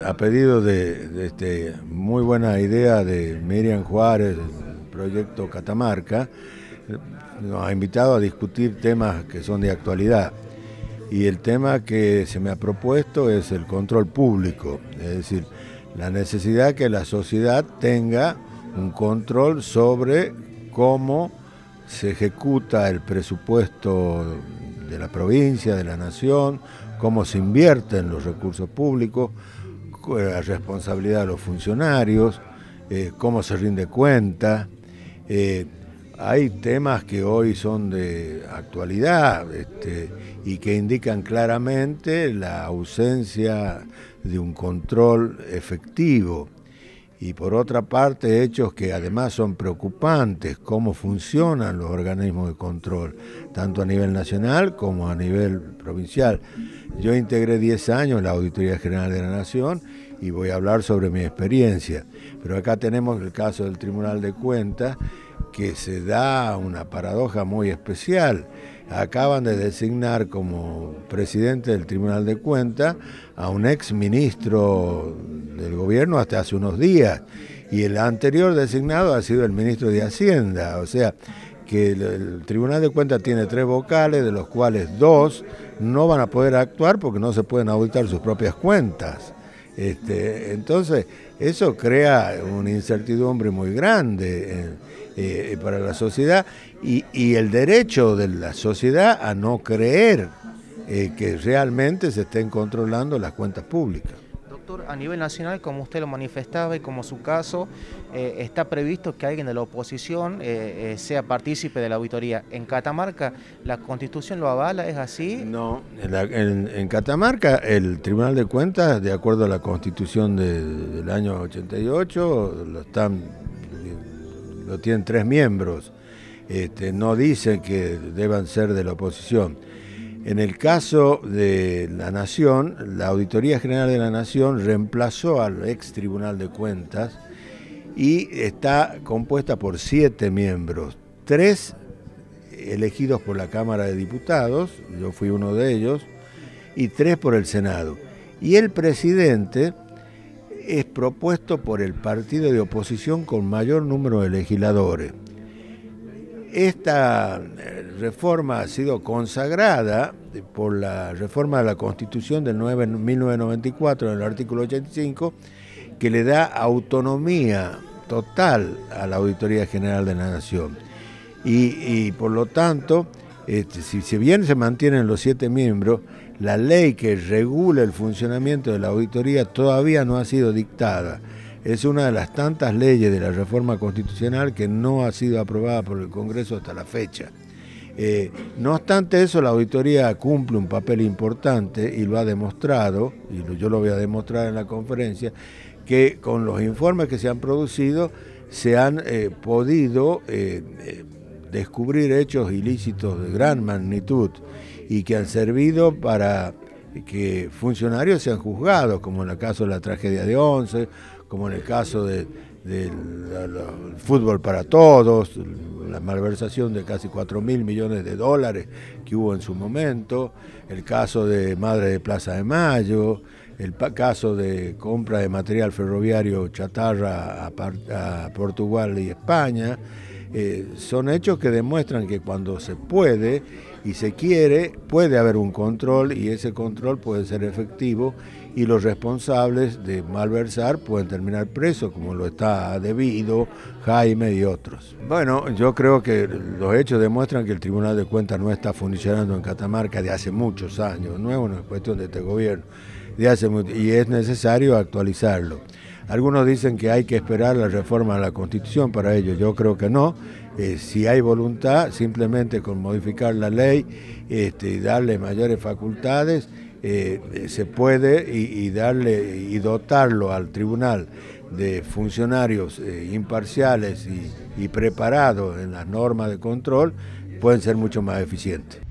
A pedido de, este, muy buena idea de Miriam Juárez, proyecto Catamarca, nos ha invitado a discutir temas que son de actualidad. Y el tema que se me ha propuesto es el control público, es decir, la necesidad que la sociedad tenga un control sobre cómo se ejecuta el presupuesto de la provincia, de la nación, cómo se invierten los recursos públicos, la responsabilidad de los funcionarios, eh, cómo se rinde cuenta. Eh, hay temas que hoy son de actualidad este, y que indican claramente la ausencia de un control efectivo. Y por otra parte, hechos que además son preocupantes, cómo funcionan los organismos de control, tanto a nivel nacional como a nivel provincial. Yo integré 10 años la Auditoría General de la Nación y voy a hablar sobre mi experiencia. Pero acá tenemos el caso del Tribunal de Cuentas, que se da una paradoja muy especial. Acaban de designar como presidente del Tribunal de Cuentas a un ex ministro del gobierno hasta hace unos días. Y el anterior designado ha sido el ministro de Hacienda. O sea, que el, Tribunal de Cuentas tiene tres vocales, de los cuales dos no van a poder actuar porque no se pueden auditar sus propias cuentas. Este, entonces, eso crea una incertidumbre muy grande eh, eh, para la sociedad y, el derecho de la sociedad a no creer eh, que realmente se estén controlando las cuentas públicas a nivel nacional, como usted lo manifestaba y como su caso, eh, está previsto que alguien de la oposición eh, eh, sea partícipe de la auditoría. ¿En Catamarca la constitución lo avala? ¿Es así? No, en, Catamarca el Tribunal de Cuentas, de acuerdo a la constitución del año 88, lo, están, lo tienen tres miembros. Este, no dice que deban ser de la oposición. En el caso de la Nación, la Auditoría General de la Nación reemplazó al ex Tribunal de Cuentas y está compuesta por siete miembros, tres elegidos por la Cámara de Diputados, yo fui uno de ellos, y tres por el Senado. Y el presidente es propuesto por el partido de oposición con mayor número de legisladores. Esta eh, reforma ha sido consagrada por la reforma de la Constitución del 1994 en el artículo 85, que le da autonomía total a la Auditoría General de la Nación. Y, por lo tanto, este, si, si bien se mantienen los siete miembros, la ley que regula el funcionamiento de la auditoría todavía no ha sido dictada es una de las tantas leyes de la reforma constitucional que no ha sido aprobada por el Congreso hasta la fecha. Eh, no obstante eso, la auditoría cumple un papel importante y lo ha demostrado, y yo lo voy a demostrar en la conferencia, que con los informes que se han producido se han eh, podido eh, descubrir hechos ilícitos de gran magnitud y que han servido para que funcionarios sean juzgados, como en el caso de la tragedia de Once, como en el caso del fútbol para todos, la malversación de casi 4 mil millones de dólares que hubo en su momento, el caso de Madre de Plaza de Mayo, el caso de compra de material ferroviario chatarra a, Portugal y España, eh, son hechos que demuestran que cuando se puede y se quiere, puede haber un control y ese control puede ser efectivo y los responsables de malversar pueden terminar presos, como lo está debido Jaime y otros. Bueno, yo creo que los hechos demuestran que el Tribunal de Cuentas no está funcionando en Catamarca de hace muchos años, no es una cuestión de este gobierno, de hace y es necesario actualizarlo. Algunos dicen que hay que esperar la reforma de la Constitución para ello, yo creo que no. Eh, si hay voluntad, simplemente con modificar la ley este, y darle mayores facultades, eh, se puede y, darle y dotarlo al tribunal de funcionarios eh, imparciales y, y preparados en las normas de control, pueden ser mucho más eficientes.